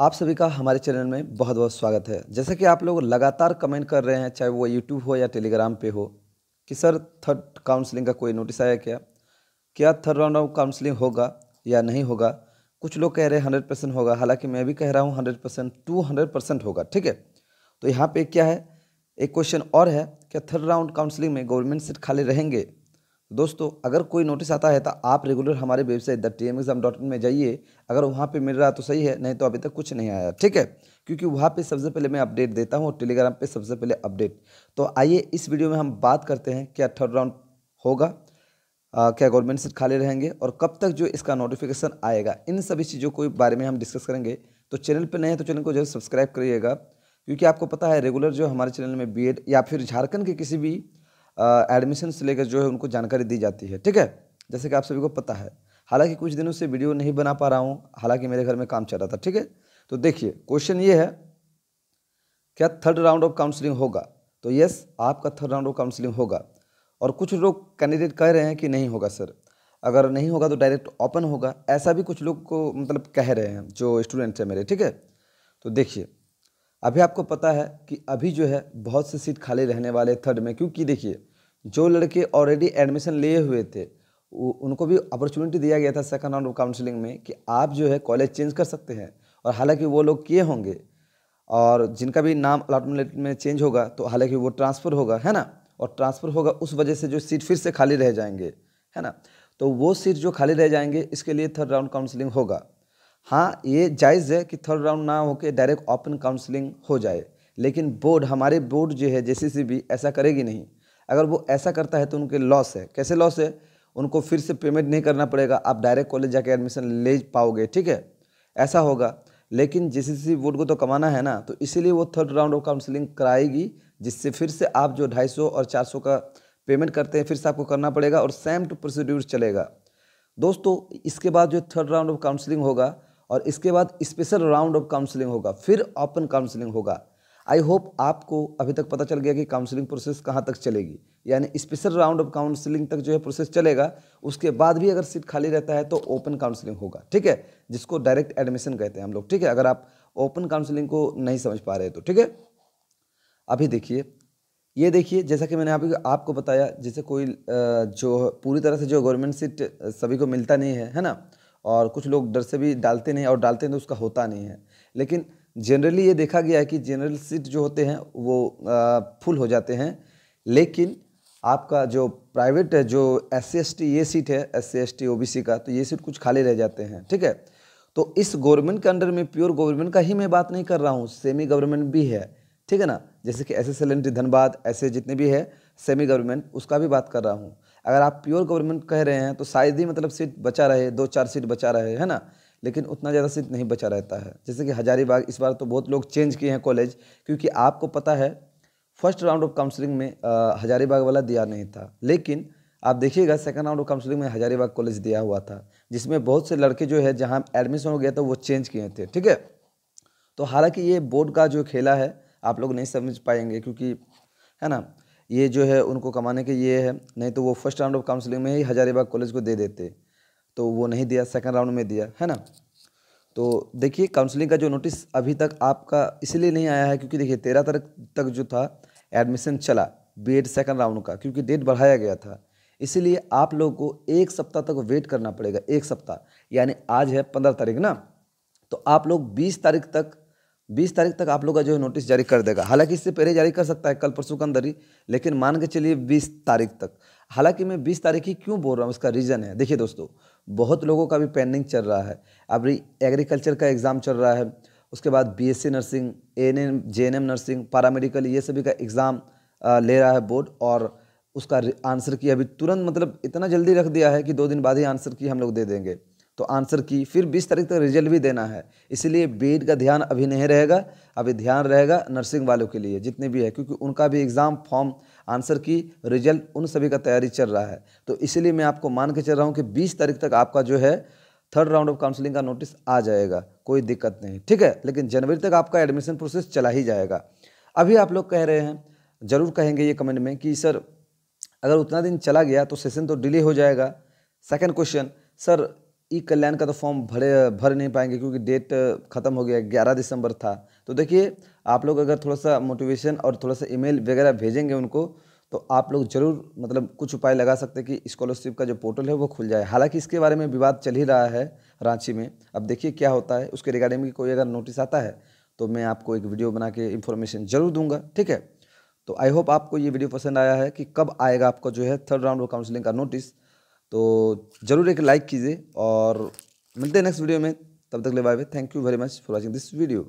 आप सभी का हमारे चैनल में बहुत बहुत स्वागत है। जैसा कि आप लोग लगातार कमेंट कर रहे हैं, चाहे वो यूट्यूब हो या टेलीग्राम पे हो, कि सर थर्ड काउंसलिंग का कोई नोटिस आया क्या? क्या थर्ड राउंड ऑफ़ काउंसलिंग होगा या नहीं होगा? कुछ लोग कह रहे हैं हंड्रेड परसेंट होगा। हालाँकि मैं भी कह रहा हूँ hundred percent two hundred percent होगा, ठीक है? तो यहाँ पे क्या है? एक क्वेश्चन और है, क्या थर्ड राउंड काउंसलिंग में गवर्नमेंट सीट खाली रहेंगे? दोस्तों अगर कोई नोटिस आता है तो आप रेगुलर हमारे website the T M exam dot in में जाइए। अगर वहाँ पे मिल रहा तो सही है नहीं तो अभी तक कुछ नहीं आया ठीक है? क्योंकि वहाँ पे सबसे पहले मैं अपडेट देता हूँ टेलीग्राम पे सबसे पहले अपडेट तो आइए इस वीडियो में हम बात करते हैं क्या थर्ड राउंड होगा आ, क्या गवर्नमेंट सीट खाली रहेंगे और कब तक जो इसका नोटिफिकेशन आएगा। इन सभी चीज़ों को बारे में हम डिस्कस करेंगे। तो चैनल पर नए हैं तो चैनल को ज़रूर सब्सक्राइब करिएगा क्योंकि आपको पता है रेगुलर जो हमारे चैनल में बी या फिर झारखंड के किसी भी एडमिशन से लेकर जो है उनको जानकारी दी जाती है, ठीक है? जैसे कि आप सभी को पता है, हालाँकि कुछ दिनों से वीडियो नहीं बना पा रहा हूँ, हालाँकि मेरे घर में काम चल रहा था, ठीक है? तो देखिए क्वेश्चन ये है, क्या थर्ड राउंड ऑफ़ काउंसलिंग होगा? तो यस आपका थर्ड राउंड ऑफ़ काउंसलिंग होगा। और कुछ लोग कैंडिडेट कह रहे हैं कि नहीं होगा सर अगर नहीं होगा तो डायरेक्ट ओपन होगा। ऐसा भी कुछ लोग को मतलब कह रहे हैं, जो स्टूडेंट्स हैं मेरे, ठीक है? तो देखिए, अभी आपको पता है कि अभी जो है बहुत से सीट खाली रहने वाले थर्ड में, क्योंकि देखिए जो लड़के ऑलरेडी एडमिशन लिए हुए थे उनको भी अपॉर्चुनिटी दिया गया था सेकंड राउंड ऑफ़ काउंसलिंग में कि आप जो है कॉलेज चेंज कर सकते हैं। और हालाँकि वो लोग किए होंगे, और जिनका भी नाम अलाटमेंट में चेंज होगा तो हालाँकि वो ट्रांसफ़र होगा, है ना? और ट्रांसफ़र होगा उस वजह से जो सीट फिर से खाली रह जाएँगे, है ना? तो वो सीट जो खाली रह जाएँगे, इसके लिए थर्ड राउंड काउंसलिंग होगा। हाँ ये जायज़ है कि थर्ड राउंड ना होकर डायरेक्ट ओपन काउंसलिंग हो जाए, लेकिन बोर्ड हमारे बोर्ड जो है भी ऐसा करेगी नहीं। अगर वो ऐसा करता है तो उनके लॉस है। कैसे लॉस है? उनको फिर से पेमेंट नहीं करना पड़ेगा। आप डायरेक्ट कॉलेज जाके एडमिशन ले पाओगे, ठीक है? ऐसा होगा। लेकिन जिस बोर्ड को तो कमाना है ना तो इसीलिए वो थर्ड राउंड ऑफ़ काउंसलिंग कराएगी, जिससे फिर से आप जो 250 और 400 का पेमेंट करते हैं, फिर से आपको करना पड़ेगा और सेम टू प्रोसीड्यूर चलेगा। दोस्तों, इसके बाद जो थर्ड राउंड ऑफ़ काउंसलिंग होगा और इसके बाद स्पेशल राउंड ऑफ़ काउंसलिंग होगा, फिर ओपन काउंसलिंग होगा। आई होप आपको अभी तक पता चल गया कि काउंसलिंग प्रोसेस कहाँ तक चलेगी। यानी स्पेशल राउंड ऑफ़ काउंसलिंग तक जो है प्रोसेस चलेगा उसके बाद भी अगर सीट खाली रहता है तो ओपन काउंसलिंग होगा ठीक है? जिसको डायरेक्ट एडमिशन कहते हैं हम लोग ठीक है? अगर आप ओपन काउंसलिंग को नहीं समझ पा रहे तो ठीक है? अभी देखिए ये देखिए जैसा कि मैंने आप, आपको बताया जैसे कोई जो पूरी तरह से जो गवर्नमेंट सीट सभी को मिलता नहीं है है ना? और कुछ लोग डर से भी डालते नहीं और डालते हैं तो उसका होता नहीं है। लेकिन जनरली ये देखा गया है कि जनरल सीट जो होते हैं, वो फुल हो जाते हैं। लेकिन आपका जो प्राइवेट है, जो एस सी ये सीट है एस सी एस का तो ये सीट कुछ खाली रह जाते हैं, ठीक है? तो इस गवर्नमेंट के अंडर में प्योर गवर्नमेंट का ही मैं बात नहीं कर रहा हूँ सेमी गवर्नमेंट भी है, ठीक है ना? जैसे कि S S L N T Dhanbad, ऐसे जितने भी है सेमी गवर्नमेंट उसका भी बात कर रहा हूँ। अगर आप प्योर गवर्नमेंट कह रहे हैं तो शायद ही मतलब सीट बचा रहे, दो चार सीट बचा रहे, है ना? लेकिन उतना ज़्यादा सीट नहीं बचा रहता है। जैसे कि हजारीबाग इस बार तो बहुत लोग चेंज किए हैं कॉलेज, क्योंकि आपको पता है, फ़र्स्ट राउंड ऑफ़ काउंसलिंग में हजारीबाग वाला दिया नहीं था। लेकिन आप देखिएगा, सेकंड राउंड ऑफ़ काउंसलिंग में हजारीबाग कॉलेज दिया हुआ था, जिसमें बहुत से लड़के जो है, जहाँ एडमिशन हो गया था, वो चेंज किए थे, ठीक है? तो हालाँकि ये बोर्ड का जो खेला है, आप लोग नहीं समझ पाएँगे, क्योंकि, है ना, ये जो है, उनको कमाने के ये है, नहीं तो वो फ़र्स्ट राउंड ऑफ़ काउंसलिंग में ही हजारीबाग कॉलेज को दे देते। तो वो नहीं दिया सेकंड राउंड में दिया, है ना? तो देखिए काउंसलिंग का जो नोटिस अभी तक आपका इसलिए नहीं आया है क्योंकि देखिए, तेरह तारीख तक जो था एडमिशन चला बी एड सेकेंड राउंड का, क्योंकि डेट बढ़ाया गया था। इसीलिए आप लोगों को एक सप्ताह तक वेट करना पड़ेगा, एक सप्ताह। यानी आज है पंद्रह तारीख, ना? तो आप लोग बीस तारीख तक, बीस तारीख तक आप लोग का जो है नोटिस जारी कर देगा। हालाँकि इससे पहले जारी कर सकता है, कल परसों के अंदर ही, लेकिन मान के चलिए बीस तारीख तक। हालाँकि मैं बीस तारीख ही क्यों बोल रहा हूँ, इसका रीज़न है। देखिए दोस्तों, बहुत लोगों का भी पेंडिंग चल रहा है। अभी एग्रीकल्चर का एग्ज़ाम चल रहा है, उसके बाद BSc nursing ANM GNM nursing paramedical ये सभी का एग्ज़ाम ले रहा है बोर्ड और उसका आंसर की अभी तुरंत मतलब इतना जल्दी रख दिया है कि दो दिन बाद ही आंसर की हम लोग दे देंगे। तो आंसर की फिर 20 तारीख तक रिज़ल्ट भी देना है। इसलिए बीएड का ध्यान अभी नहीं रहेगा। अभी ध्यान रहेगा नर्सिंग वालों के लिए, जितने भी है, क्योंकि उनका भी exam form answer key result उन सभी का तैयारी चल रहा है। तो इसीलिए मैं आपको मान के चल रहा हूँ कि बीस तारीख तक आपका जो है थर्ड राउंड ऑफ़ काउंसलिंग का नोटिस आ जाएगा। कोई दिक्कत नहीं, ठीक है? लेकिन जनवरी तक आपका एडमिशन प्रोसेस चला ही जाएगा। अभी आप लोग कह रहे हैं, ज़रूर कहेंगे ये कमेंट में कि, सर, अगर उतना दिन चला गया तो सेशन तो डिले हो जाएगा। Second question sir E Kalyan का तो फॉर्म भरे, भर नहीं पाएँगे क्योंकि डेट ख़त्म हो गया, ग्यारह दिसंबर था। तो देखिए, आप लोग अगर थोड़ा सा मोटिवेशन और थोड़ा सा ईमेल वगैरह भेजेंगे उनको तो आप लोग ज़रूर मतलब कुछ उपाय लगा सकते हैं कि स्कॉलरशिप का जो पोर्टल है वो खुल जाए। हालाँकि इसके बारे में विवाद चल ही रहा है रांची में। अब देखिए क्या होता है, उसके रिगार्डिंग में कोई अगर नोटिस आता है तो मैं आपको एक वीडियो बना के इन्फॉर्मेशन ज़रूर दूँगा, ठीक है? तो आई होप आपको ये वीडियो पसंद आया है कि कब आएगा आपको जो है थर्ड राउंड ऑफ़ काउंसलिंग का नोटिस तो ज़रूर एक लाइक कीजिए और मिलते हैं नेक्स्ट वीडियो में। तब तक ले bye bye thank you very much for watching this video